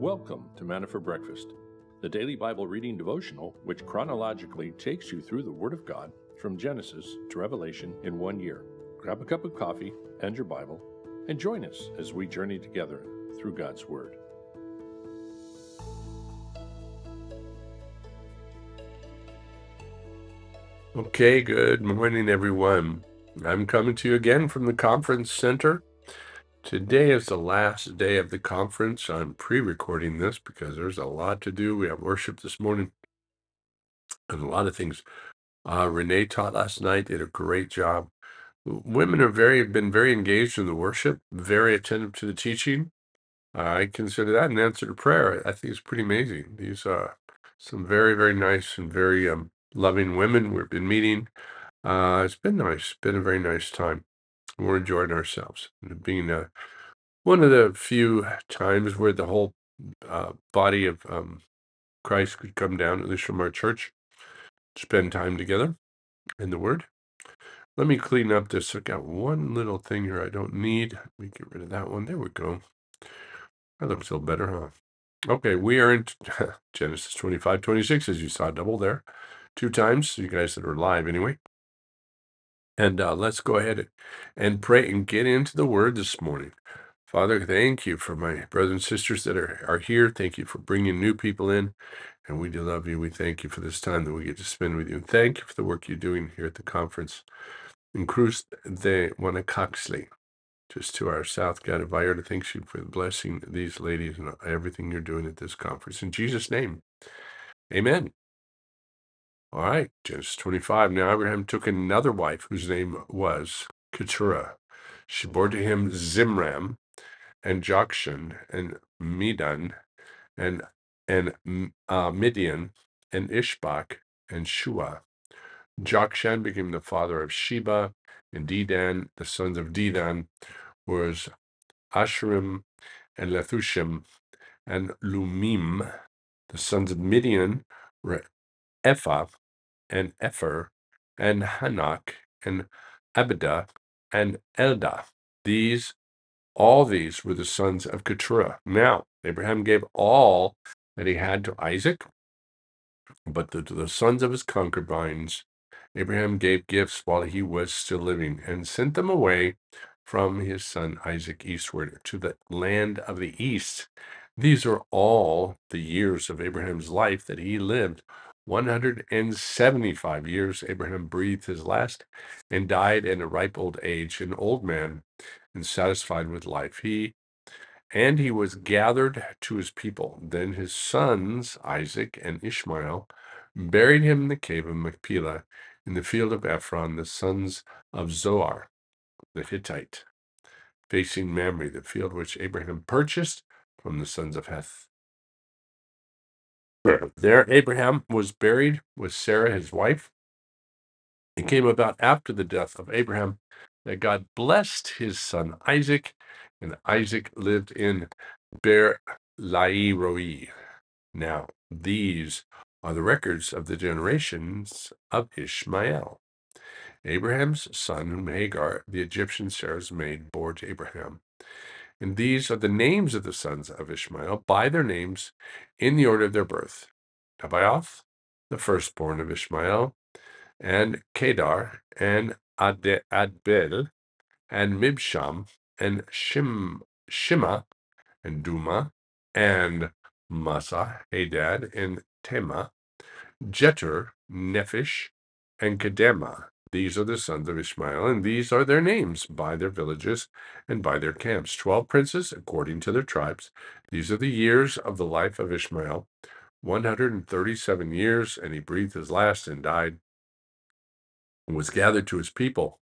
Welcome to Manna for Breakfast, the daily Bible reading devotional which chronologically takes you through the Word of God from Genesis to Revelation in one year. Grab a cup of coffee and your Bible and join us as we journey together through God's Word. Okay, good morning, everyone. I'm coming to you again from the conference center Today is the last day of the conference. I'm pre recording this because there's a lot to do. We have worship this morning and a lot of things. Uh, Renee taught last night, did a great job. Women are very been very engaged in the worship, very attentive to the teaching. I consider that an answer to prayer. I think it's pretty amazing. These are some very, very nice and very um, loving women we've been meeting. Uh, it's been nice, been a very nice time. We're enjoying ourselves. Being a one of the few times where the whole uh, body of um, Christ could come down, at least from our church, spend time together in the Word. Let me clean up this. I got one little thing here I don't need. Let me get rid of that one. There we go. That looks a little better, huh? Okay, we are in Genesis 25, 26, as you saw, double there, two times. You guys that are live anyway. And uh, let's go ahead and pray and get into the Word this morning. Father, thank you for my brothers and sisters that are, are here. Thank you for bringing new people in. And we do love you. We thank you for this time that we get to spend with you. And thank you for the work you're doing here at the conference. In Cruz de Huanacaxtle, just to our south. God, of Vallarta, thanks you for blessing these ladies and everything you're doing at this conference. In Jesus' name, amen. All right, Genesis 25. Now Abraham took another wife whose name was Keturah. She bore to him Zimran and Jokshan and Medan and and uh, Midian and Ishbak and Shua. Jokshan became the father of Sheba and Dedan. The sons of Dedan was Ashrim and Letushim and Leummim. The sons of Midian were Ephah and Epher and Hanoch and Abidah and Eldaah. These all these were the sons of Keturah. Now, Abraham gave all that he had to Isaac, but to the sons of his concubines, Abraham gave gifts while he was still living and sent them away from his son Isaac eastward to the land of the east. These are all the years of Abraham's life that he lived 175 years. Abraham breathed his last and died in a ripe old age, an old man and satisfied with life. He and he was gathered to his people. Then his sons, Isaac and Ishmael, buried him in the cave of Machpelah in the field of Ephron, the sons of Zohar, the Hittite, facing Mamre, the field which Abraham purchased from the sons of Heth. There Abraham was buried with Sarah, his wife. It came about after the death of Abraham that God blessed his son Isaac, and Isaac lived in Ber Lairoi. Now, these are the records of the generations of Ishmael. Abraham's son, whom Hagar, the Egyptian Sarah's maid, bore to Abraham. And these are the names of the sons of Ishmael by their names in the order of their birth. Nebaioth, the firstborn of Ishmael, and Kedar, and Ad- Adbeel, and Mibsham, and Shim, Shima, and Dumah, and Massa, Hadad, and Tema, Jetur, Nephish, and Kedemah, these are the sons of Ishmael, and these are their names by their villages and by their camps. Twelve princes according to their tribes. These are the years of the life of Ishmael 137 years, and he breathed his last and died and was gathered to his people.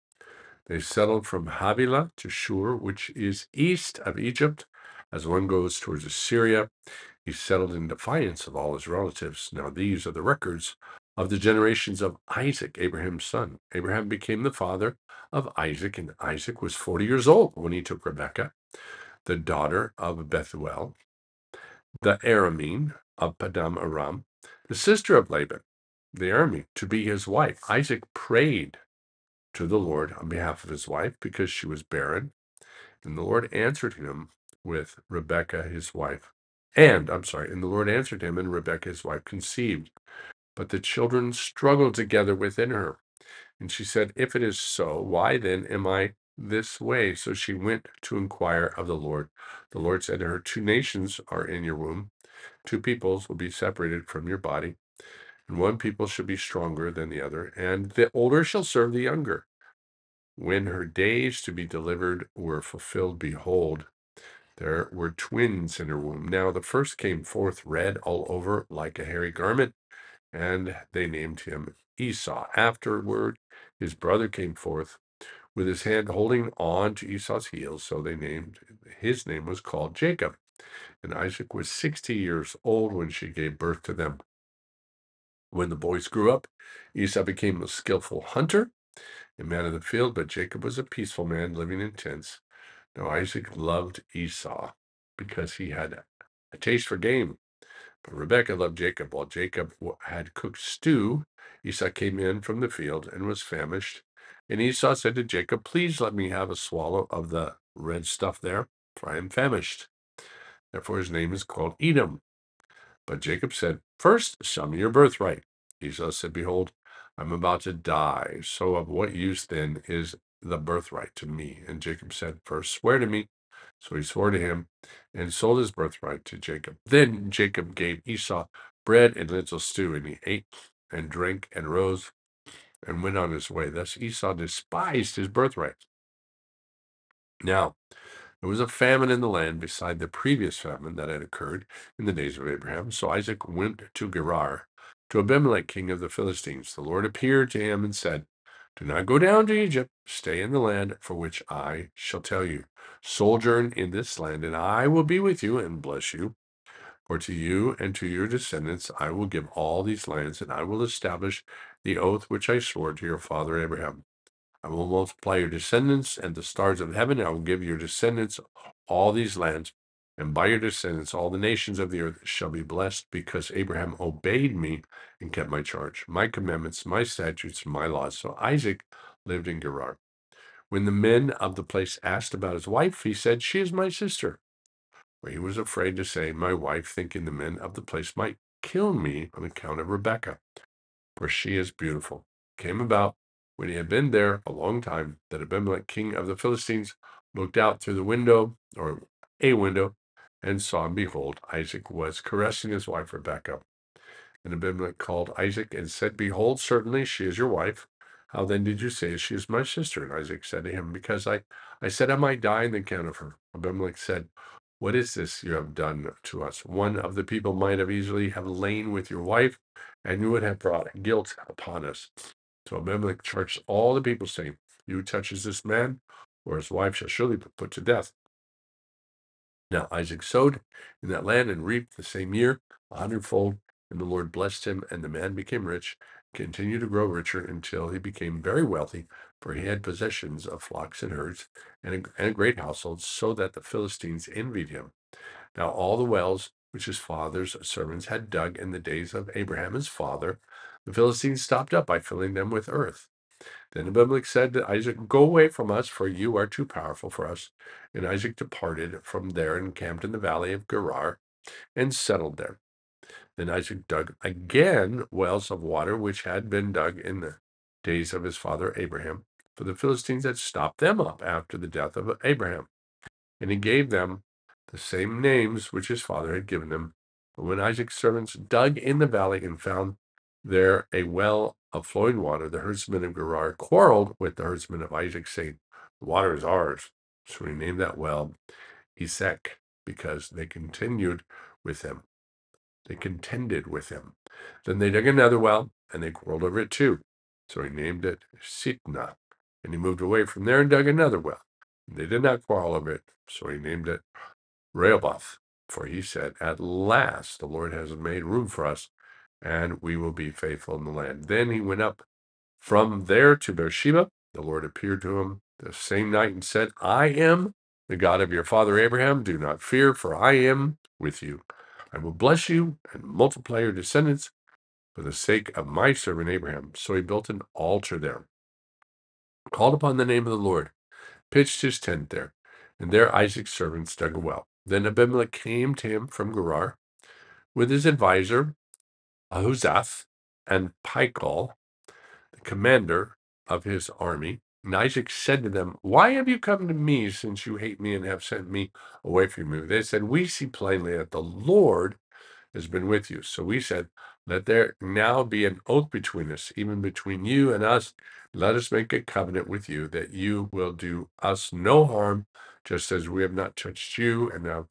They settled from Havilah to Shur, which is east of Egypt, as one goes towards Assyria. He settled in defiance of all his relatives. Now, these are the records of the generations of Isaac, Abraham's son. Abraham became the father of Isaac, and Isaac was 40 years old when he took Rebekah, the daughter of Bethuel, the Aramean of Paddan-aram, the sister of Laban, the Aramean, to be his wife. Isaac prayed to the Lord on behalf of his wife because she was barren, and the Lord answered him with Rebekah, his wife. And, I'm sorry, and the Lord answered him, and Rebekah his wife conceived. But the children struggled together within her. And she said, If it is so, why then am I this way? So she went to inquire of the Lord. The Lord said to her, Two nations are in your womb, two peoples will be separated from your body, and one people shall be stronger than the other, and the older shall serve the younger. When her days to be delivered were fulfilled, behold, there were twins in her womb. Now the first came forth red all over like a hairy garment, and they named him Esau. Afterward, his brother came forth with his hand holding on to Esau's heels, so they named his name was called Jacob. And Isaac was 60 years old when she gave birth to them. When the boys grew up, Esau became a skillful hunter and man of the field, but Jacob was a peaceful man living in tents. Now Isaac loved Esau because he had a taste for game, but Rebekah loved Jacob. While Jacob had cooked stew, Esau came in from the field and was famished. And Esau said to Jacob, Please let me have a swallow of the red stuff there, for I am famished. Therefore his name is called Edom. But Jacob said, First, show me your birthright. Esau said, Behold, I'm about to die. So of what use then is the birthright to me? And Jacob said, First, swear to me. So he swore to him and sold his birthright to Jacob. Then Jacob gave Esau bread and lentil stew, and he ate and drank and rose and went on his way. Thus Esau despised his birthright. Now, there was a famine in the land beside the previous famine that had occurred in the days of Abraham. So Isaac went to Gerar, to Abimelech, king of the Philistines. The Lord appeared to him and said, Do not go down to Egypt. Stay in the land for which I shall tell you. Sojourn in this land, and I will be with you and bless you. For to you and to your descendants I will give all these lands, and I will establish the oath which I swore to your father Abraham. I will multiply your descendants and the stars of heaven. I will give your descendants all these lands, and by your descendants all the nations of the earth shall be blessed, because Abraham obeyed me and kept my charge, my commandments, my statutes, my laws. So Isaac lived in Gerar. When the men of the place asked about his wife, he said, She is my sister. For he was afraid to say, My wife, thinking the men of the place might kill me on account of Rebekah, for she is beautiful. Came about when he had been there a long time that Abimelech, king of the Philistines, looked out through the window, or a window, and saw, and behold, Isaac was caressing his wife Rebekah. And Abimelech called Isaac and said, Behold, certainly she is your wife. How then did you say she is my sister? And Isaac said to him, Because I, I said I might die in the count of her. Abimelech said, What is this you have done to us? One of the people might have easily have lain with your wife, and you would have brought guilt upon us. So Abimelech charged all the people, saying, "You touches this man or his wife shall surely be put to death. Now Isaac sowed in that land and reaped the same year a hundredfold, and the Lord blessed him, and the man became rich, continued to grow richer until he became very wealthy, for he had possessions of flocks and herds and a, and a great household, so that the Philistines envied him. Now all the wells which his father's servants had dug in the days of Abraham his father, the Philistines stopped up by filling them with earth. Then the Abimelech said to Isaac, Go away from us, for you are too powerful for us. And Isaac departed from there and camped in the valley of Gerar and settled there. Then Isaac dug again wells of water, which had been dug in the days of his father Abraham, for the Philistines had stopped them up after the death of Abraham. And he gave them the same names which his father had given them. But when Isaac's servants dug in the valley and found there a well of flowing water, the herdsmen of Gerar quarreled with the herdsmen of Isaac, saying, The water is ours. So he named that well Esek, because they continued with him. They contended with him. Then they dug another well, and they quarreled over it too. So he named it Sitnah. And he moved away from there and dug another well. They did not quarrel over it, so he named it Rehoboth. For he said, At last the Lord has made room for us, and we will be faithful in the land. Then he went up from there to Beersheba. The Lord appeared to him the same night and said, I am the God of your father Abraham. Do not fear, for I am with you. I will bless you and multiply your descendants for the sake of my servant Abraham. So he built an altar there, called upon the name of the Lord, pitched his tent there, and there Isaac's servants dug a well. Then Abimelech came to him from Gerar with his advisor Ahuzath and Phicol, the commander of his army. And Isaac said to them, Why have you come to me since you hate me and have sent me away from you? They said, We see plainly that the Lord has been with you. So we said, Let there now be an oath between us, even between you and us. Let us make a covenant with you that you will do us no harm, just as we have not touched you and have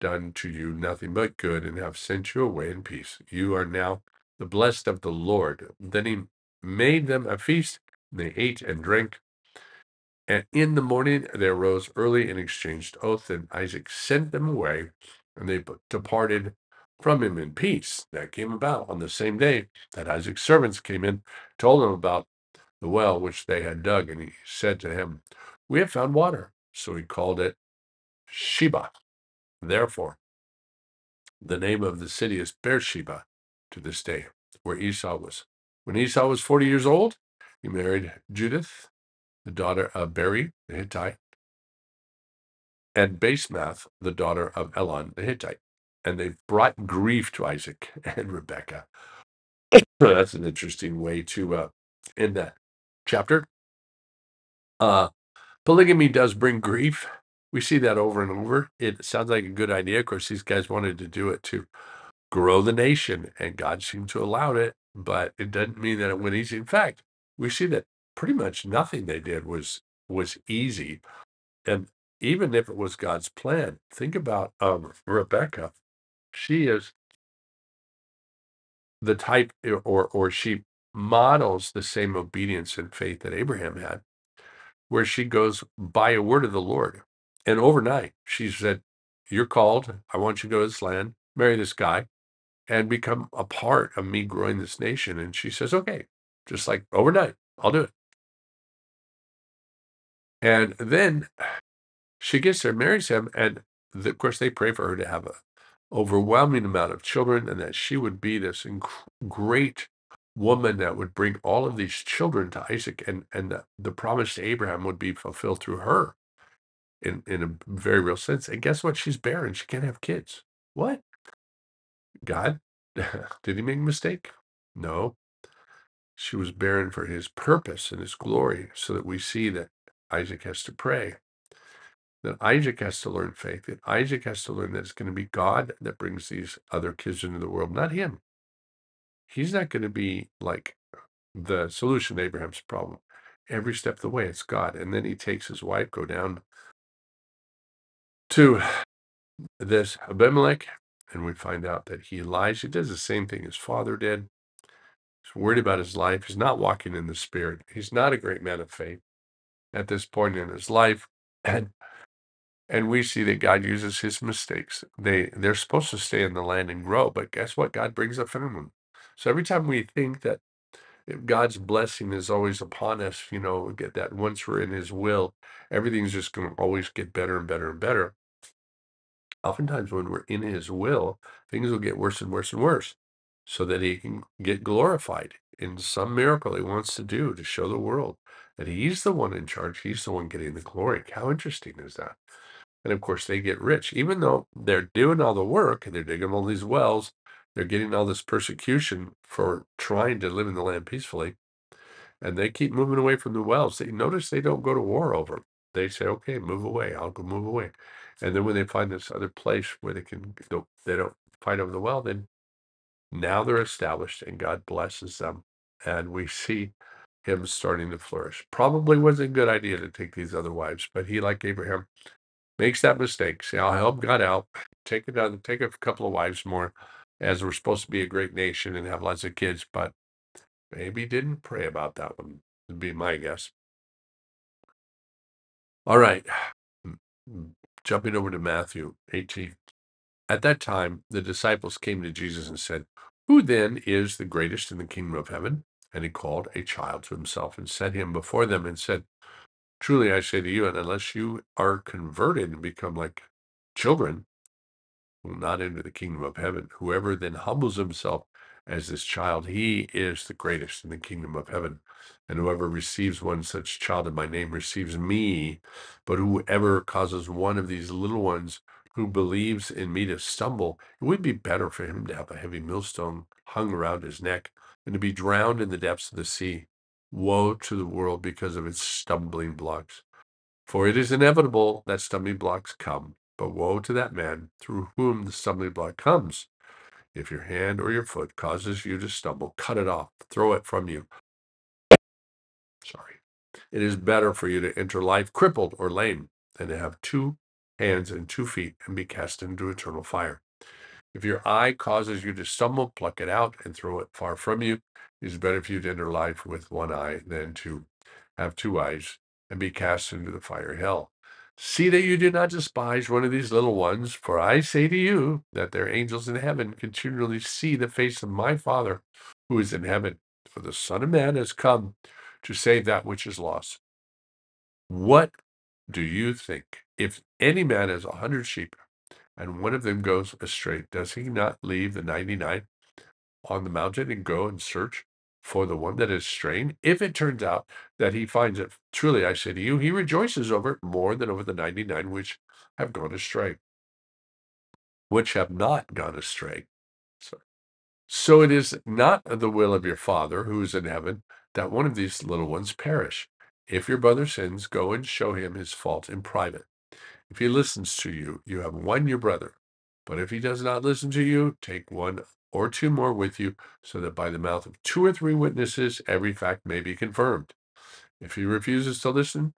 done to you nothing but good and have sent you away in peace. You are now the blessed of the Lord. Then he made them a feast. And they ate and drank. And in the morning they arose early and exchanged oaths. And Isaac sent them away, and they departed from him in peace. That came about on the same day that Isaac's servants came in, told him about the well which they had dug. And he said to him, We have found water. So he called it Sheba. Therefore, the name of the city is Beersheba to this day, where Esau was. When Esau was 40 years old, he married Judith, the daughter of Beeri the Hittite, and Basemath, the daughter of Elon the Hittite. And they brought grief to Isaac and Rebekah. So that's an interesting way to uh, end that chapter. Uh, polygamy does bring grief. We see that over and over. It sounds like a good idea. Of course, these guys wanted to do it to grow the nation, and God seemed to allow it, but it doesn't mean that it went easy. In fact, we see that pretty much nothing they did was was easy, and even if it was God's plan, think about um, Rebecca. She is the type, eh, or or she models the same obedience and faith that Abraham had, where she goes by a word of the Lord, and overnight she said, "You're called. I want you to go to this land, marry this guy." and become a part of me growing this nation. And she says, okay, just like overnight, I'll do it. And then she gets there, marries him, and the, of course they pray for her to have a overwhelming amount of children, and that she would be this inc- great woman that would bring all of these children to Isaac, and and the, the promise to Abraham would be fulfilled through her, in in a very real sense. And guess what? She's barren; she can't have kids. What? God, did he make a mistake? No, she was barren for his purpose and his glory, so that we see that Isaac has to pray, that Isaac has to learn faith, that Isaac has to learn that it's going to be God that brings these other kids into the world, not him. He's not going to be like the solution to Abraham's problem. Every step of the way, it's God. And then he takes his wife, go down to this Abimelech, and we find out that he lies. He does the same thing his father did. He's worried about his life. He's not walking in the spirit. He's not a great man of faith at this point in his life. And and we see that God uses his mistakes. They they're supposed to stay in the land and grow, but guess what? God brings a famine. So every time we think that God's blessing is always upon us, you know, get that once we're in his will, everything's just going to always get better and better and better. Oftentimes when we're in his will, things will get worse and worse and worse so that he can get glorified in some miracle he wants to do to show the world that he's the one in charge. He's the one getting the glory. How interesting is that? And of course, they get rich, even though they're doing all the work and they're digging all these wells, they're getting all this persecution for trying to live in the land peacefully. And they keep moving away from the wells. They notice they don't go to war over. them. They say, okay, move away. I'll go move away. And then when they find this other place where they can, they don't fight over the well, then now they're established and God blesses them. And we see him starting to flourish. Probably wasn't a good idea to take these other wives, but he, like Abraham, makes that mistake. Say, I'll help God out. Take it out, take a couple of wives more, as we're supposed to be a great nation and have lots of kids, but maybe didn't pray about that one, would be my guess. All right. Jumping over to Matthew 18. At that time, the disciples came to Jesus and said, Who then is the greatest in the kingdom of heaven? And he called a child to himself and set him before them and said, Truly I say to you, and unless you are converted and become like children, will not enter the kingdom of heaven. Whoever then humbles himself as this child, he is the greatest in the kingdom of heaven. And whoever receives one such child in my name receives me. But whoever causes one of these little ones who believes in me to stumble, it would be better for him to have a heavy millstone hung around his neck than to be drowned in the depths of the sea. Woe to the world because of its stumbling blocks. For it is inevitable that stumbling blocks come, but woe to that man through whom the stumbling block comes. If your hand or your foot causes you to stumble, cut it off, throw it from you. Sorry. It is better for you to enter life crippled or lame than to have two hands and two feet and be cast into eternal fire. If your eye causes you to stumble, pluck it out and throw it far from you. It is better for you to enter life with one eye than to have two eyes and be cast into the fire hell. See that you do not despise one of these little ones, for I say to you that their angels in heaven continually see the face of my Father who is in heaven. For the Son of Man has come to save that which is lost. What do you think? If any man has a hundred sheep and one of them goes astray, does he not leave the 99 on the mountain and go and search for the one that is straying? If it turns out that he finds it, truly I say to you, he rejoices over it more than over the 99 which have gone astray, which have not gone astray. So, so it is not the will of your Father who is in heaven that one of these little ones perish. If your brother sins, go and show him his fault in private. If he listens to you, you have won your brother. But if he does not listen to you, take one or two more with you, so that by the mouth of two or three witnesses every fact may be confirmed. If he refuses to listen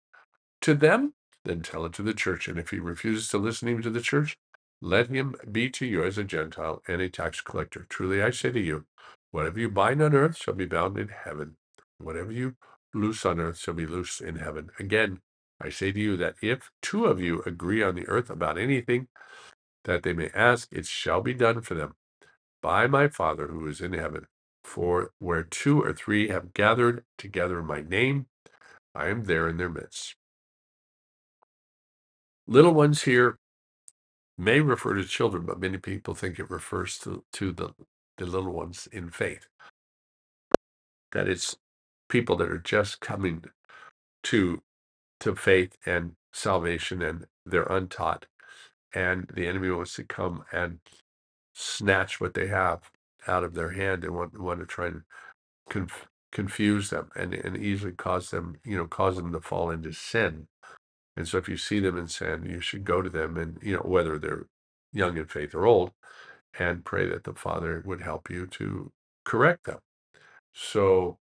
to them, then tell it to the church. And if he refuses to listen even to the church, let him be to you as a Gentile and a tax collector. Truly I say to you, whatever you bind on earth shall be bound in heaven. Whatever you loose on earth shall be loosed in heaven. Again, I say to you that if two of you agree on the earth about anything that they may ask, it shall be done for them by my Father who is in heaven. For where two or three have gathered together in my name, I am there in their midst. Little ones here may refer to children, but many people think it refers to, to the, the little ones in faith. That it's people that are just coming to to faith and salvation and they're untaught and the enemy wants to come and snatch what they have out of their hand and want, want to try and conf- confuse them and, and easily cause them you know cause them to fall into sin. And so if you see them in sin you should go to them and you know whether they're young in faith or old and pray that the father would help you to correct them. So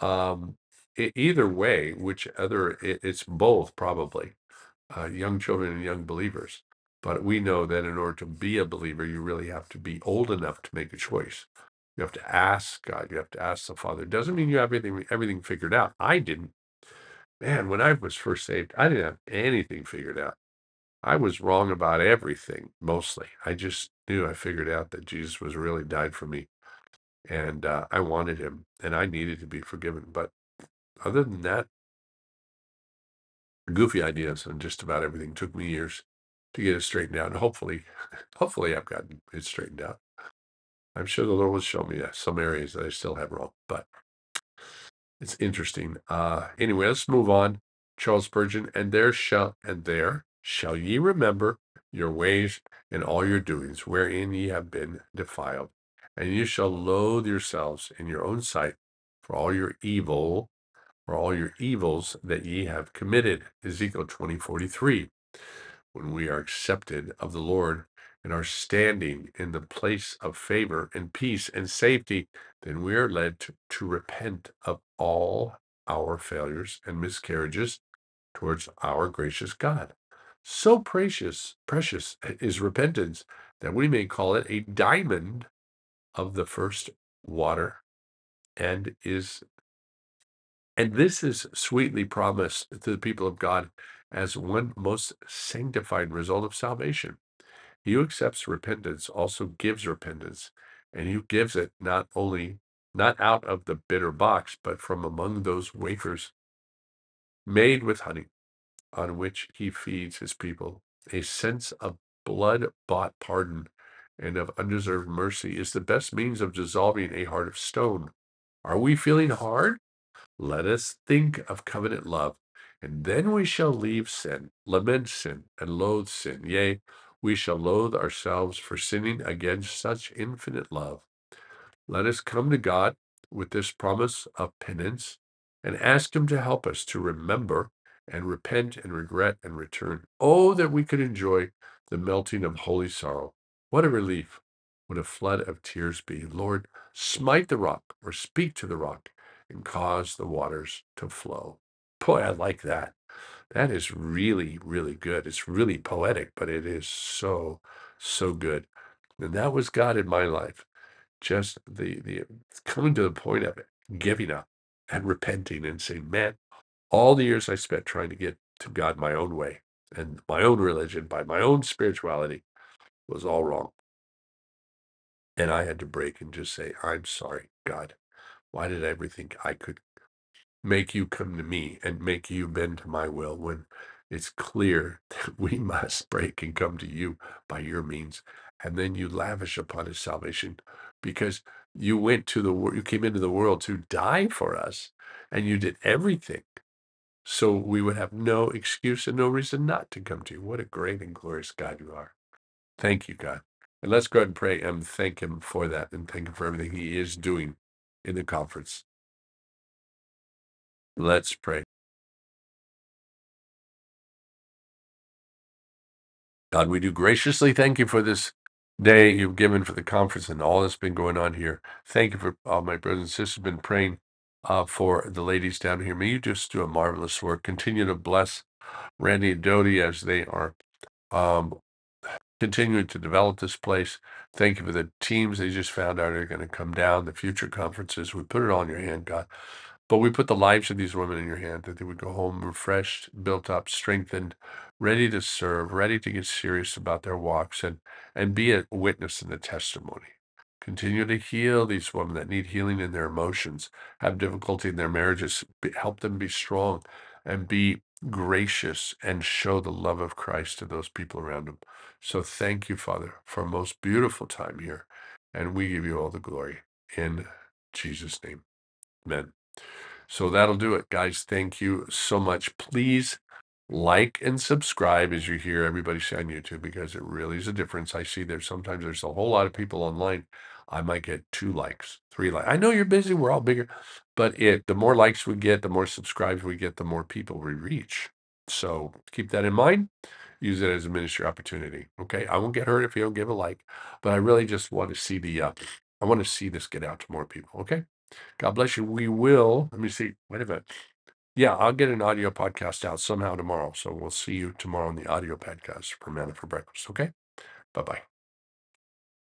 um e- either way which other it, it's both probably uh, young children and young believers but we know that in order to be a believer you really have to be old enough to make a choice. You have to ask god you have to ask the father. It doesn't mean you have everything everything figured out. I didn't. Man when i was first saved i didn't have anything figured out. I was wrong about everything mostly. I just knew i figured out that jesus was really died for me. And uh, i wanted him and i needed to be forgiven. But other than that goofy ideas on just about everything. Took me years to get it straightened out and hopefully hopefully i've gotten it straightened out i'm sure the lord will show me some areas that i still have wrong but it's interesting uh anyway let's move on charles spurgeon and there shall and there shall ye remember your ways and all your doings wherein ye have been defiled and you shall loathe yourselves in your own sight for all your evil for all your evils that ye have committed. Ezekiel 20 43. When we are accepted of the Lord and are standing in the place of favor and peace and safety, then we are led to, to repent of all our failures and miscarriages towards our gracious God. So precious, precious is repentance that we may call it a diamond of the first water and is and this is sweetly promised to the people of God as one most sanctified result of salvation. He who accepts repentance also gives repentance, and he gives it not only not out of the bitter box, but from among those wafers made with honey, on which he feeds his people. A sense of blood bought pardon and of undeserved mercy is the best means of dissolving a heart of stone. Are we feeling hard? Let us think of covenant love, and then we shall leave sin, lament sin, and loathe sin. Yea, we shall loathe ourselves for sinning against such infinite love. Let us come to God with this promise of penance and ask Him to help us to remember and repent and regret and return. Oh, that we could enjoy the melting of holy sorrow. What a relief would a flood of tears be. Lord, smite the rock or speak to the rock and cause the waters to flow. Boy, I like that. That is really, really good. It's really poetic, but it is so, so good. And that was God in my life. Just the the coming to the point of it, giving up and repenting and saying, man, all the years I spent trying to get to God my own way and my own religion by my own spirituality was all wrong. And I had to break and just say, I'm sorry, God. Why did I ever think I could make you come to me and make you bend to my will when it's clear that we must break and come to you by your means? And then you lavish upon us salvation because you went to the world, you came into the world to die for us and you did everything. So we would have no excuse and no reason not to come to you. What a great and glorious God you are. Thank you, God. And let's go ahead and pray and thank Him for that and thank Him for everything He is doing in the conference. Let's pray. God, we do graciously thank you for this day you've given for the conference and all that's been going on here. Thank you for all my brothers and sisters been praying uh, for the ladies down here. May you just do a marvelous work. Continue to bless Randy and Dodie as they are um, continuing to develop this place. Thank you for the teams they just found out are going to come down, the future conferences. We put it all in your hand, God. But we put the lives of these women in your hand that they would go home refreshed, built up, strengthened, ready to serve, ready to get serious about their walks and and be a witness in the testimony. Continue to heal these women that need healing in their emotions, have difficulty in their marriages, help them be strong and be gracious and show the love of Christ to those people around them. So thank you, Father, for a most beautiful time here. And we give you all the glory in Jesus' name. Amen. So that'll do it, guys. Thank you so much. Please like and subscribe as you hear everybody say on YouTube because it really is a difference. I see there's sometimes there's a whole lot of people online. I might get two likes, three likes. I know you're busy. We're all bigger, but it the more likes we get, the more subscribes we get, the more people we reach. So keep that in mind. Use it as a ministry opportunity. Okay, I won't get hurt if you don't give a like, but I really just want to see the. Uh, I want to see this get out to more people. Okay. God bless you. We will. Let me see. Wait a minute. Yeah, I'll get an audio podcast out somehow tomorrow. So we'll see you tomorrow on the audio podcast for Manna for Breakfast. Okay. Bye bye.